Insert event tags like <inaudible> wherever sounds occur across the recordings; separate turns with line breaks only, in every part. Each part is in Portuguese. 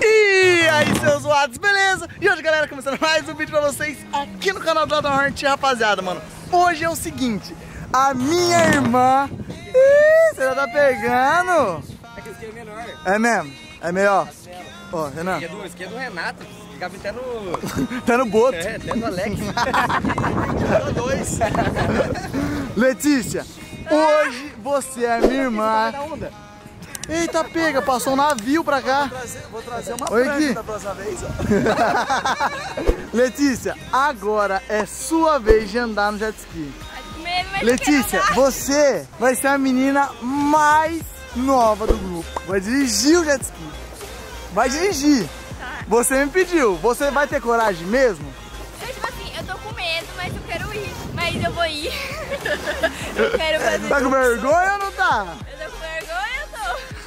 E aí, seus zoados, beleza? E hoje, galera, começando mais um vídeo pra vocês aqui no canal do Adam Hornet, rapaziada, mano. Hoje é o seguinte, a minha irmã... Ih, você já tá pegando?
É que esse aqui é menor.
É mesmo? É melhor? Ó, Renan,
Esse aqui é do, esse aqui é do Renato. Cabe até no. <laughs>
tá no boto.
É, até no Alex. <laughs>
dois. Letícia, hoje você é minha irmã. Eita, pega, passou um navio pra cá.
Vou trazer uma
Oi,
prancha
Gui.
da próxima vez, ó. <laughs>
Letícia, agora é sua vez de andar no jet ski.
Com medo, mas
Letícia, você vai ser a menina mais nova do grupo. Vai dirigir o jet ski. Vai dirigir.
Tá.
Você me pediu. Você vai ter coragem mesmo?
Eu, tipo assim, eu tô com medo, mas eu quero ir. Mas eu vou ir. <laughs> eu quero fazer.
Tá com vergonha ou não tá?
Eu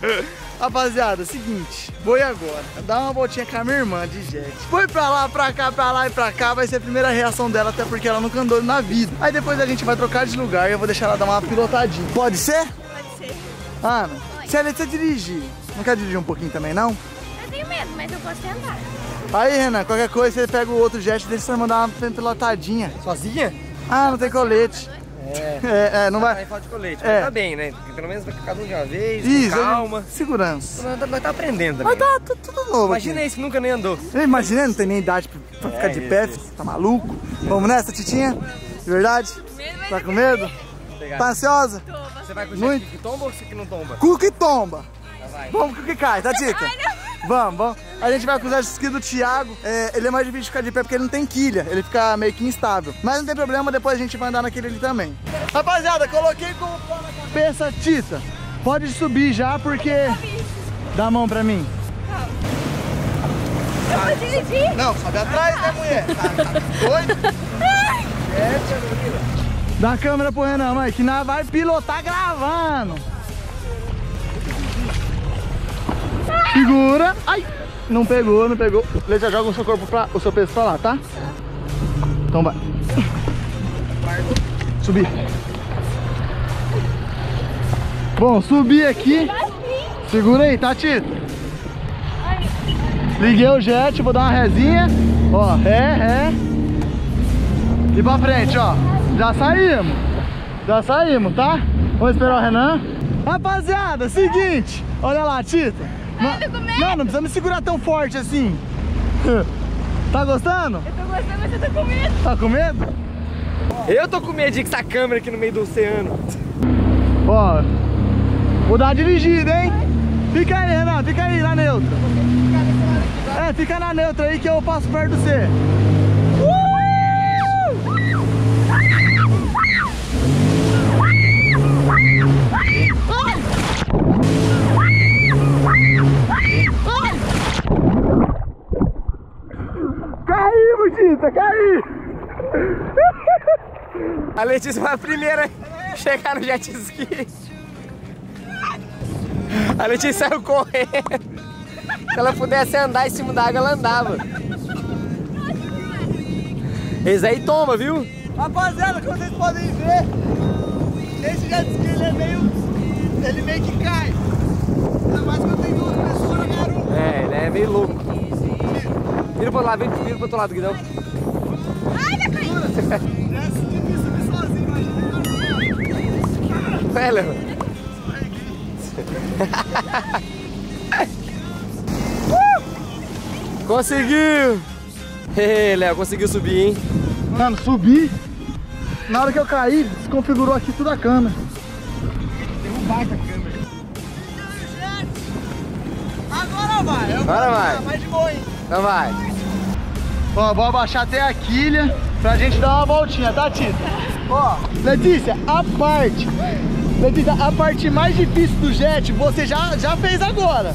<laughs>
Rapaziada, seguinte, vou agora. Dar uma voltinha com a minha irmã de jet. Foi pra lá, pra cá, pra lá e pra cá. Vai ser a primeira reação dela, até porque ela nunca andou na vida. Aí depois a gente vai trocar de lugar e eu vou deixar ela dar uma pilotadinha. Pode ser?
Pode ser.
Ana, se a Letícia dirigir, não quer dirigir um pouquinho também, não?
Eu tenho medo, mas eu posso tentar.
Aí, Renan, qualquer coisa você pega o outro jet e deixa você mandar uma pilotadinha.
Sozinha?
Ah, não tem colete.
É.
É, é, não
Tá
vai.
falta de colete.
É.
Mas tá bem, né? Porque pelo menos vai cada um de uma vez,
Isso,
com calma.
segurança.
Nós tá, nós tá aprendendo
Mas
também.
tá tu- tudo novo.
Imagina
aqui.
que nunca nem andou.
Imagina, não tem nem idade pra, pra ficar de
isso,
pé,
isso.
tá maluco? Vamos nessa, Titinha? De verdade?
Mas
Tá com medo?
Pegar.
Tá ansiosa?
Você vai com o
Muito.
que tomba ou você que não tomba?
Cu que tomba.
Vai.
Vamos com o que cai, tá, Tita? Vamos, vamos. A gente vai com o ski do Thiago. É, ele é mais difícil de ficar de pé porque ele não tem quilha. Ele fica meio que instável. Mas não tem problema, depois a gente vai andar naquele ali também. Rapaziada, coloquei como pau na cabeça, Tita. Pode subir já, porque... Dá a mão pra mim.
Eu vou dirigir.
Não, sobe atrás, né, mulher? Tá, tá doido? É, Dá a câmera pro Renan, mãe, que nós vai pilotar gravando. Segura. Ai, não pegou, não pegou. Leite, joga o seu corpo pra, o seu peso pra lá, tá? Então vai. Subir. Bom, subir aqui. Segura aí, tá, Tito? Liguei o jet, vou dar uma rezinha. Ó, ré, ré. E pra frente, ó. Já saímos. Já saímos, tá? Vamos esperar o Renan. Rapaziada, seguinte. Olha lá, Tita.
Com medo.
Não, não precisa me segurar tão forte assim. <laughs> Tá gostando?
Eu tô gostando, mas eu tô com medo.
Tá com medo?
Eu tô com medo de ir com essa câmera aqui no meio do oceano.
Ó, vou dar uma dirigida, hein? Fica aí, Renan, fica aí na neutra. É, fica na neutra aí que eu passo perto de você. Caímos, Tita, caí!
A Letícia foi a primeira a chegar no jet ski. A Letícia saiu correndo. Se ela pudesse andar em cima da água, ela andava. Esse aí toma, viu?
Rapaziada, como vocês podem ver, esse jet ski ele é meio. ele meio que cai. Ainda mais quando tem duas pessoas na garupa.
É, ele é meio louco. Vira pro outro lado, vira, vira pro outro lado, Guidão.
Ai, já.
Vai, Léo. <laughs> Conseguiu! Ei, Léo, conseguiu subir, hein?
Mano, subi. Na hora que eu caí, desconfigurou aqui tudo a câmera.
Derrubar essa câmera.
Agora vai, eu
Agora vai.
mais de boa, hein?
Então vai.
Ó, vou abaixar até a quilha pra gente dar uma voltinha, tá, Tita? Ó, Letícia, a parte. Letícia, a parte mais difícil do jet você já, já fez agora.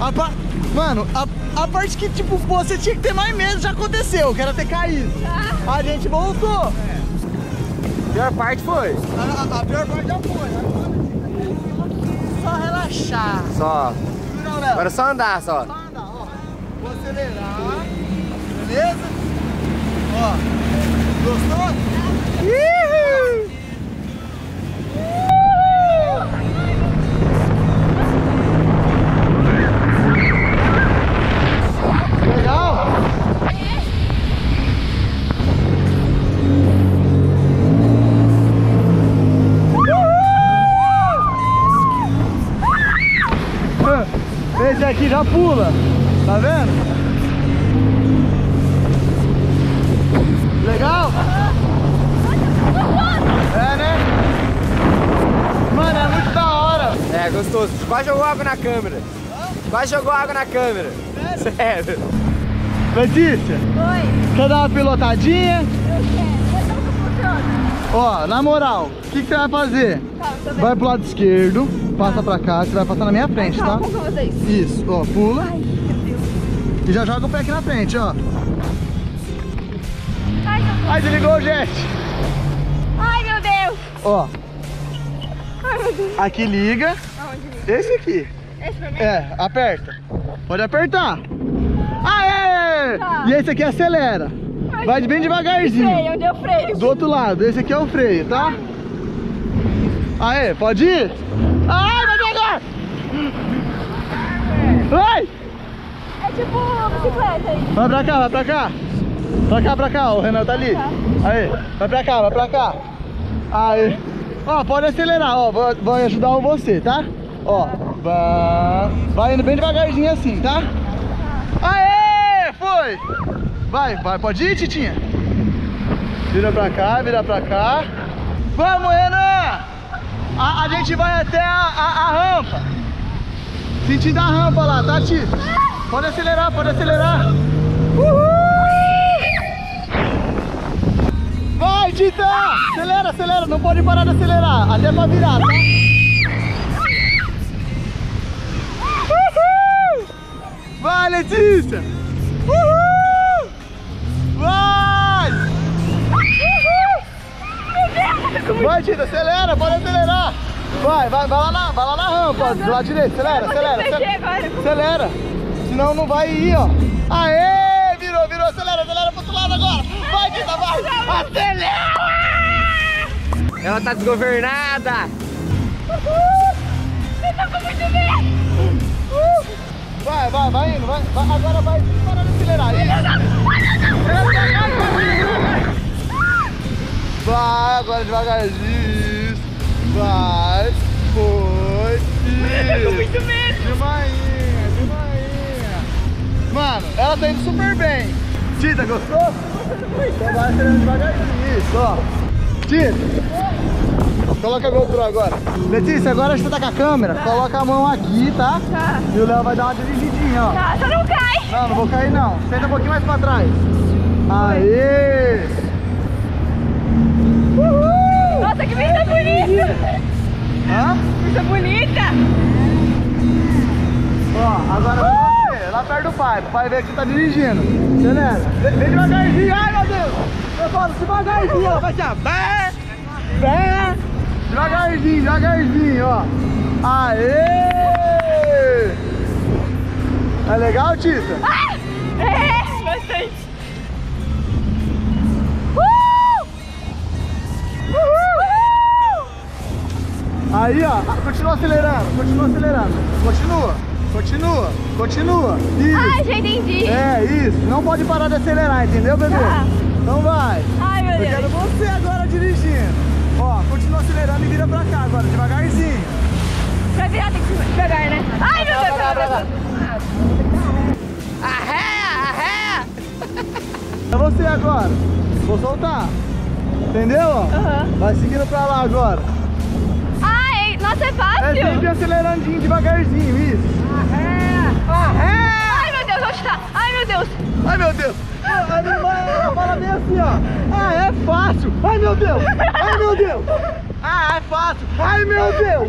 A pa- Mano, a, a parte que, tipo, você tinha que ter mais medo já aconteceu, que era ter caído. A gente voltou.
A pior parte foi.
A, a- pior parte já foi. Agora, só relaxar.
Só.
Não, Léo.
Agora é só andar, só.
Só. Vou acelerar. Beleza? Ó. Gostou? Legal? Esse aqui já pula. Tá vendo? Legal? É, né? Mano, é muito da hora.
É, gostoso. Quase jogou água na câmera. Quase jogou água na câmera. Sério?
Letícia,
Oi.
quer dar uma pilotadinha?
Eu quero.
Ó, na moral, o que, que você vai fazer?
Vendo.
Vai pro lado esquerdo, passa pra cá, você vai passar na minha frente, tá?
Eu vou fazer isso?
Isso, ó, pula
Ai.
E já joga o pé aqui na frente, ó.
Ai.
Aí desligou o jet.
Ai, meu Deus.
Ó,
Ai, meu Deus.
aqui liga,
Aonde?
esse aqui.
Esse pra mim?
É, aperta. Pode apertar. Aê!
Tá.
E esse aqui acelera. Vai bem devagarzinho.
Freio, onde eu freio?
Do outro lado, esse aqui é o freio, tá? Aê, pode ir? Ai, vai devagar! Vai!
Bicicleta aí.
Vai pra cá, vai pra cá. Pra cá, pra cá, o Renan tá ali. Aí, vai pra cá, vai pra cá. Aí. Ó, pode acelerar, ó. Vou, vou ajudar você, tá? Ó, vai. Vai indo bem devagarzinho assim, tá? Aê! Foi! Vai, vai, pode ir, Titinha? Vira pra cá, vira pra cá. Vamos, Renan! A, a gente vai até a, a, a rampa. Sentindo a rampa lá, tá, Tito? Pode acelerar, pode acelerar. Vai, Tita! Acelera, acelera, não pode parar de acelerar, até pra virar, tá? Uhul! Vai, Letícia! Uhul! Vai! Vai, Tita, acelera, pode acelerar! Vai, vai, vai lá na, vai lá na rampa, do lado direito, acelera, acelera, acelera. Acelera, senão não vai ir, ó. Aê, virou, virou, acelera, acelera pro outro lado agora. Vai, Tita, vai, acelera!
Ela tá desgovernada.
Eu tô com muito medo.
Vai, vai, vai indo, vai, vai agora vai sem parar de acelerar. Isso. Vai, agora devagarzinho. Vai, foi.
Eu tô com muito medo.
De manhã, de manhã. Mano, ela tá indo super bem. Tita, gostou? Então vai acelerando devagarzinho. Isso, ó. Tita. Coloca a GoPro agora. Letícia, agora você tá com a câmera. Coloca a mão aqui, tá?
Tá.
E o Léo vai dar uma dirigidinha, ó.
Tá, só não cai.
Não, não vou cair não. Senta um pouquinho mais pra trás. Aê!
Nossa, que vista bonita.
Hã?
Vista bonita.
Ó, agora você, lá perto do pai. O pai vê que você tá dirigindo. Acelera. Vem, vem devagarzinho. Ai, meu Deus. Eu falo devagarzinho, ó. Vai ser, ó. Devagarzinho, devagarzinho, ó. Aê! É legal, Tita?
Ah, é, bastante. Uh! Uhul!
Aí, ó. Continua acelerando, continua acelerando. Continua, continua, continua. Isso.
Ai, já entendi.
É, isso. Não pode parar de acelerar, entendeu, bebê?
Tá.
Então vai.
Ai, meu
Eu
Deus.
quero você agora dirigindo. Ó, continua acelerando e vira pra cá agora, devagarzinho.
Pra virar tem que pegar, né? Ai, meu Deus.
Cá, pra cá.
Arré, arré.
É você agora. Vou soltar. Entendeu?
Aham.
Vai seguindo pra lá agora.
Nossa, é
É
fácil.
sempre acelerandinho, devagarzinho, isso.
Ai, meu Deus, onde tá? Ai, meu Deus.
Ai, meu Deus. A minha irmã, ela fala bem assim, ó. Ah, é fácil. Ai, meu Deus. Ai, meu Deus. Ah, é fácil. Ai, meu Deus.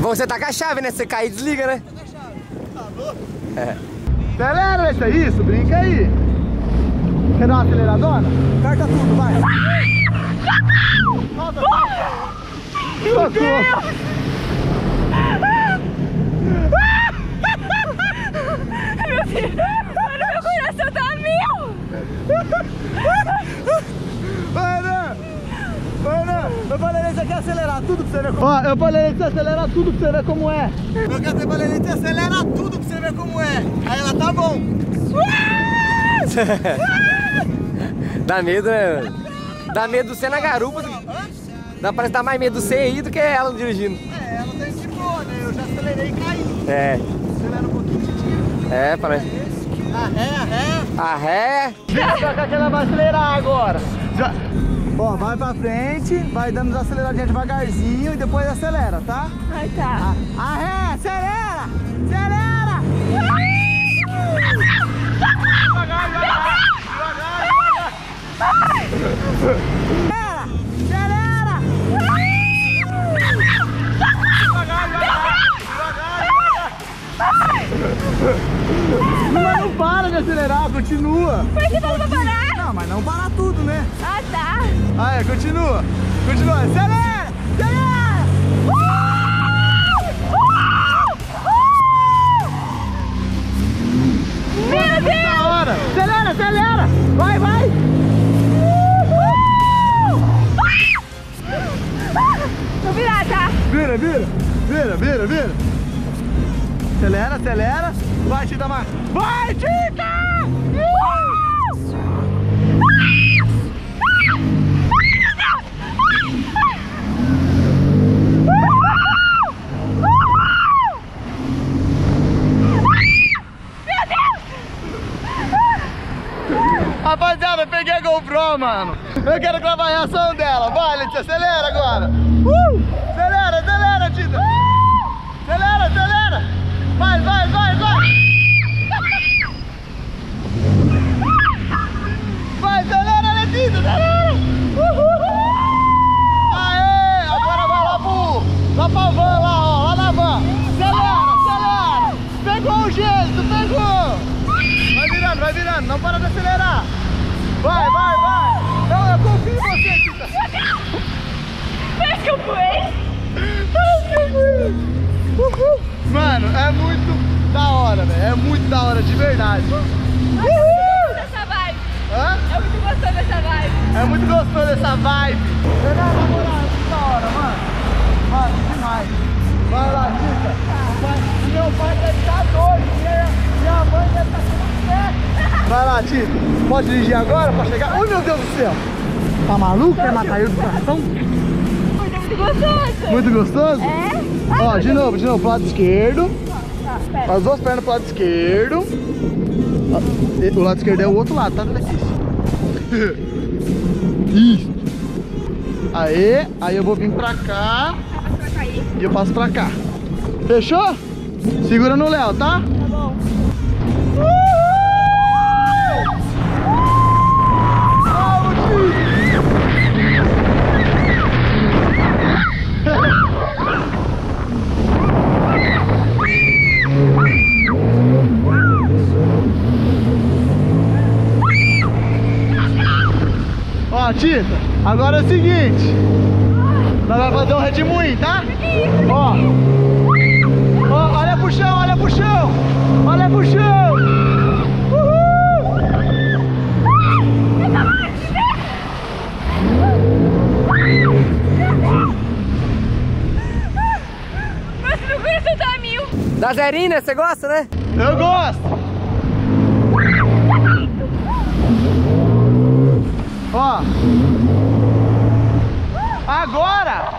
Você tá com a chave, né? Se você cair, desliga, né?
Acelera esse aí, isso, brinca aí. Quer dar uma aceleradona? Carta tudo, vai. Solta. Socorro.
Meu Deus. Mano, meu coração tá a mil.
Ana! Ana! Eu falei nesse aqui acelerar tudo pra você ver como Ó, eu falei nesse acelerar tudo pra você ver como é. Eu quero falei nesse acelera tudo pra você ver como é. Aí ela tá bom.
Dá medo, né? mano? Dá medo você na garupa. Do... Dá, parece dar mais medo você aí do que ela dirigindo.
É, ela tá de boa, né? Eu já acelerei e caí.
É.
Acelera um pouquinho, titinho.
É, parece.
Arré, arré.
A ré.
Vira pra cá que ela vai acelerar agora. Já... Ó, vai pra frente, vai dando as aceleradinhas devagarzinho e depois acelera, tá?
Ai, tá.
Acelera! Acelera! Devagar, devagar, devagar, Acelera! Acelera! Devagar, devagar, devagar. Mas não para de acelerar, continua.
Por que não vai parar?
Não, mas não para tudo, né?
Ah, tá.
Aí, continua. Continua. Acelera! Acelera!
Meu Deus!
Da hora! Acelera, acelera! Vai, vai!
Vou virar, tá?
Vira, vira! Vira, vira, vira! Acelera, acelera! Vai, Tita Mar! Vai, Tita! Rapaziada, eu peguei a GoPro, mano. Eu quero gravar a reação dela. Vai, Letícia, acelera agora. Uh! Acelera, acelera, Tita. Acelera, acelera. Vai, vai, vai, vai. Vai, acelera, Letícia, acelera. Uhul. Aê, agora vai lá pro, lá pra van, lá, ó, lá na van. Acelera, acelera. Pegou o jeito, pegou. Vai virando, vai virando, não para de acelerar. Vai, vai, vai. Não, eu confio em você, Tita.
Será que eu fui?
Mano, é muito da hora, velho. É muito da hora, de verdade. Uhul.
Dessa.
Hã?
Eu muito gostoso dessa vibe.
É muito gostoso essa vibe. Verdade, na moral, é muito da hora, mano. Mano, demais. Vai lá, Tita. Vai. Meu pai deve estar doido. Minha, minha mãe deve estar com Tita. Pode dirigir agora pra chegar? Ai, meu Deus do céu. Tá maluco? Quer matar eu do coração?
Muito gostoso.
Muito gostoso?
É?
Ó, de novo, de novo, pro lado esquerdo.
Tá, pera.
As duas pernas pro lado esquerdo. O lado esquerdo é o outro lado, tá? <laughs> Isso. Aí, aí eu vou vir pra cá e eu passo pra cá. Fechou? Segura no Léo, tá? O seguinte. Nós vamos fazer um redemoinho, tá? Ó. Ó, olha pro chão, olha pro chão. Olha pro chão. Uhul!
Mas meu coração tá a mil.
Da Zerina, você gosta, né?
Eu gosto. Ó. Agora,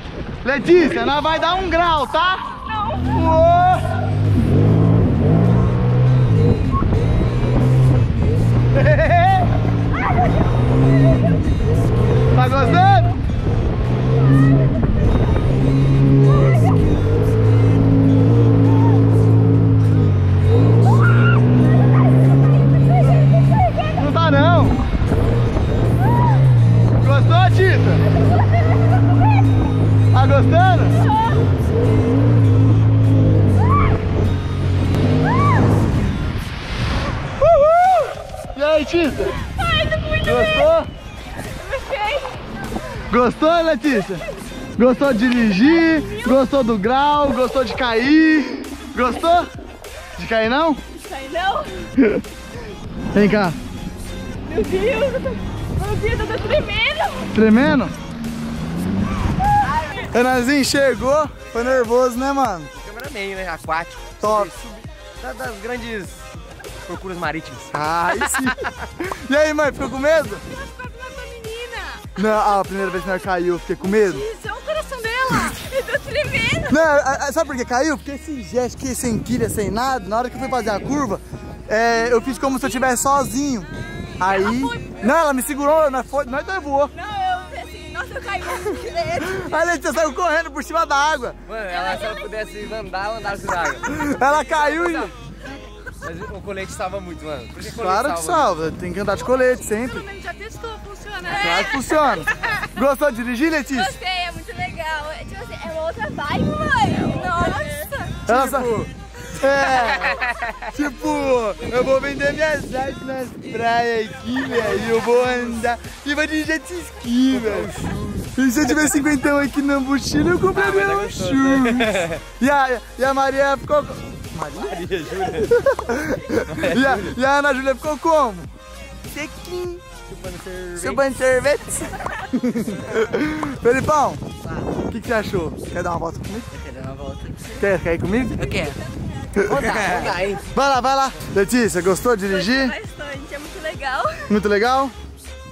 Letícia, nós vai dar um grau, tá?
Não.
Uou. Tá gostando? Gostou, Letícia? Gostou de dirigir? Gostou do grau? Gostou de cair? Gostou? De cair não?
Isso aí não.
Vem cá.
Meu Deus. eu tô- Meu Deus, eu tô tremendo.
Tremendo? Renanzinho chegou. Foi nervoso, né, mano?
Cameraman, né? Aquático.
Top.
Da- Das grandes procuras marítimas.
Ah, aí sim. e aí, mãe, ficou com medo? Não, a primeira vez que nós caiu, eu fiquei com medo.
Isso, é o coração dela. Eu tô tremendo.
Não, a- a- sabe por que caiu? Porque esse gesto aqui sem quilha, sem nada, na hora que eu fui fazer a curva, é, eu fiz como se eu estivesse sozinho. Aí. Não, ela me segurou, nós, foi, nós dois voou.
Não, eu assim, nossa, eu caí muito direito.
A Letícia saiu correndo por cima da água.
Mano, ela se ela pudesse andar, ela andasse na água.
Ela caiu e.
Mas o colete salva muito, mano. Por que colete
Claro que salva, tem que andar de colete sempre.
Pelo menos já testou, funciona.
Claro que funciona. Gostou de dirigir, Letícia?
Gostei, é muito legal. É, tipo assim, é uma outra vibe, mãe. Nossa.
Ela só... É, tipo, eu vou vender minhas artes nas praias aqui, velho. Eu vou andar e vou de jet ski, velho. E se eu tiver 50 aqui na mochila, eu compraria um churros. E a, e a Maria ficou. Maria?
Maria, jura? <laughs>
E a, e a Ana Júlia ficou como? Sequinho. Chupando sorvete. Felipão, o que, que você achou? Quer dar uma volta comigo?
Quer dar uma volta?
Quer, quer ir comigo?
Eu quero. Vamos dar, vamos dar, hein?
Vai lá, vai lá. Letícia, gostou de dirigir?
Bastante, é muito legal.
Muito legal?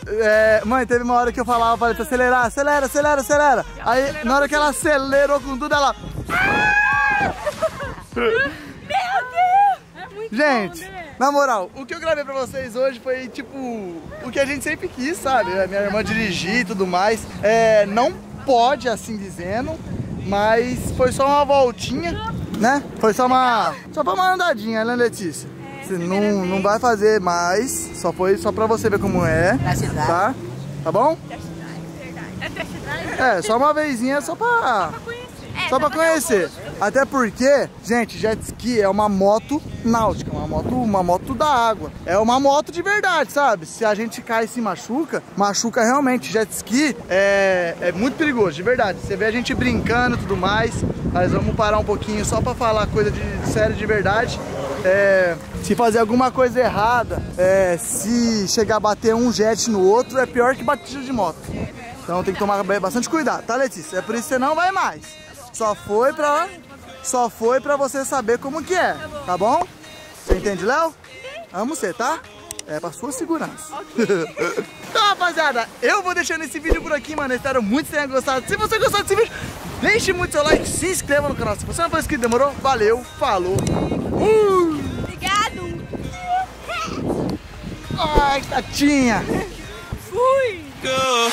É, mãe, teve uma hora que eu falava pra ela acelerar, acelera, acelera, acelera. Aí, na hora que ela acelerou com tudo, ela... <laughs>
Meu Deus!
É muito
Gente,
bom, né?
Na moral, o que eu gravei pra vocês hoje foi, tipo, o que a gente sempre quis, sabe? A minha irmã dirigir e tudo mais. É, não pode, assim dizendo, mas foi só uma voltinha, né? Foi só uma... Só pra uma andadinha, né, Letícia? Você não, não vai fazer mais, só foi só pra você ver como é, tá? Tá bom?
É?
É, só uma vezinha, só pra...
É,
Só pra conhecer. Até porque, gente, jet ski é uma moto náutica, uma moto, uma moto da água. É uma moto de verdade, sabe? Se a gente cai e se machuca, machuca realmente. Jet ski é, é muito perigoso, de verdade. Você vê a gente brincando e tudo mais. Mas vamos parar um pouquinho só pra falar coisa de sério de verdade. É, se fazer alguma coisa errada, é, se chegar a bater um jet no outro, é pior que batida de moto. Então tem que tomar bastante cuidado, tá, Letícia? É por isso que você não vai mais. Só foi pra, só foi pra você saber como que é, tá bom? Você entende, Léo? Amo você, tá? É pra sua segurança. <laughs> então, rapaziada, eu vou deixando esse vídeo por aqui, mano. Eu espero muito que tenham gostado. Se você gostou desse vídeo, deixe muito seu like, se inscreva no canal. Se você não for inscrito, demorou? Valeu, falou. Uh!
Obrigado.
Ai, tatinha.
Fui.
go.